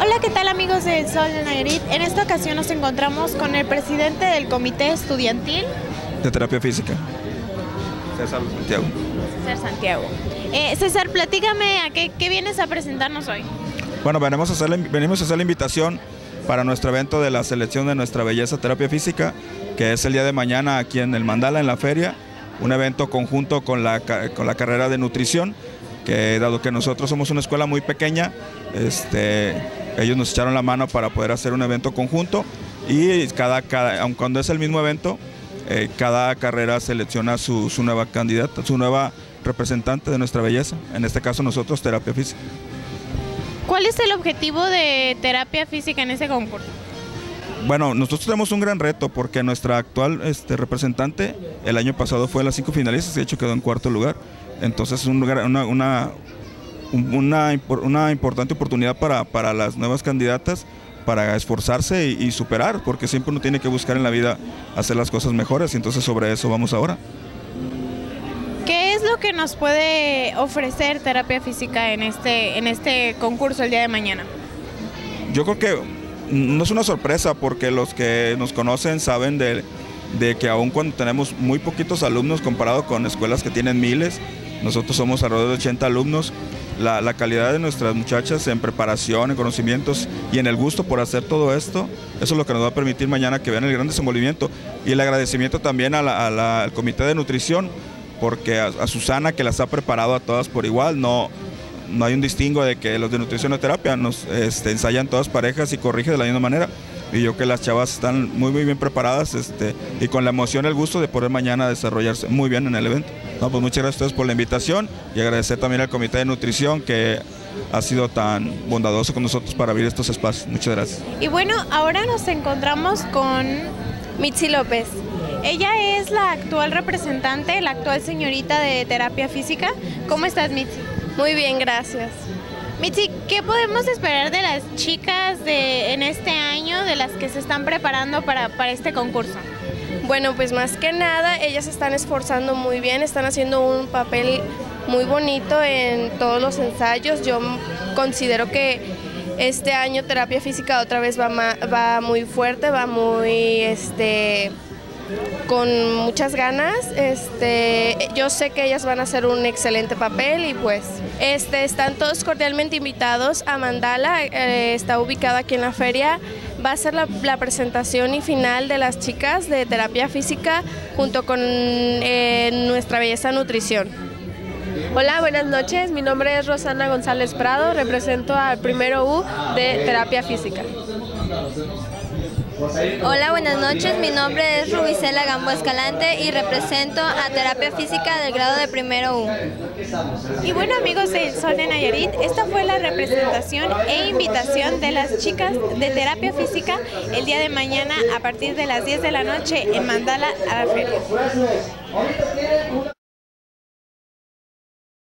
Hola, ¿qué tal amigos del Sol de Nayarit? En esta ocasión nos encontramos con el presidente del Comité Estudiantil de Terapia Física, César Santiago. César Santiago. Eh, César, platícame a qué, qué, vienes a presentarnos hoy. Bueno, venimos a, hacer la, venimos a hacer la invitación para nuestro evento de la selección de nuestra belleza terapia física, que es el día de mañana aquí en el Mandala, en la feria, un evento conjunto con la, con la carrera de nutrición, que dado que nosotros somos una escuela muy pequeña, este, ellos nos echaron la mano para poder hacer un evento conjunto y cada, cada aun cuando es el mismo evento, eh, cada carrera selecciona su, su nueva candidata, su nueva representante de nuestra belleza, en este caso nosotros, terapia física. ¿Cuál es el objetivo de terapia física en ese concurso? Bueno, nosotros tenemos un gran reto porque nuestra actual este, representante el año pasado fue a las cinco finalistas, de hecho quedó en cuarto lugar. Entonces es un, una, una, una, una, importante oportunidad para, para, las nuevas candidatas para esforzarse y, y, superar, porque siempre uno tiene que buscar en la vida hacer las cosas mejores y entonces sobre eso vamos ahora. ¿Qué es lo que nos puede ofrecer terapia física en este, en este concurso el día de mañana? Yo creo que no es una sorpresa porque los que nos conocen saben de, de que aun cuando tenemos muy poquitos alumnos comparado con escuelas que tienen miles, nosotros somos alrededor de 80 alumnos, la, calidad de nuestras muchachas en preparación, en conocimientos y en el gusto por hacer todo esto, eso es lo que nos va a permitir mañana que vean el gran desenvolvimiento y el agradecimiento también al Comité de Nutrición, porque a, Susana que las ha preparado a todas por igual, no, no hay un distingo de que los de nutrición o terapia nos este, ensayan todas parejas y corrige de la misma manera. Y yo que las chavas están muy muy bien preparadas este, y con la emoción el gusto de poder mañana desarrollarse muy bien en el evento. No, pues muchas gracias a ustedes por la invitación y agradecer también al Comité de Nutrición que ha sido tan bondadoso con nosotros para abrir estos espacios. Muchas gracias. Y bueno, ahora nos encontramos con Mitzi López. Ella es la actual representante, la actual señorita de terapia física. ¿Cómo estás, Mitzi? Muy bien, gracias. Mitzi, ¿qué podemos esperar de las chicas en este año, de las que se están preparando para, para este concurso? Bueno, pues más que nada, ellas se están esforzando muy bien, están haciendo un papel muy bonito en todos los ensayos. Yo considero que este año terapia física otra vez va, va muy fuerte, va muy este con muchas ganas. Este, yo sé que ellas van a hacer un excelente papel y pues este, están todos cordialmente invitados a Mandala, eh, está ubicado aquí en la feria. Va a ser la, presentación y final de las chicas de terapia física junto con eh, nuestra belleza nutrición. Hola, buenas noches. Mi nombre es Rosana González Prado. Represento al primero U de terapia física. Hola, buenas noches. Mi nombre es Rubicela Gambo Escalante y represento a Terapia Física del grado de primero U. Y bueno, amigos del Sol de Nayarit, esta fue la representación e invitación de las chicas de Terapia Física el día de mañana a partir de las 10 de la noche en Mandala a la feria.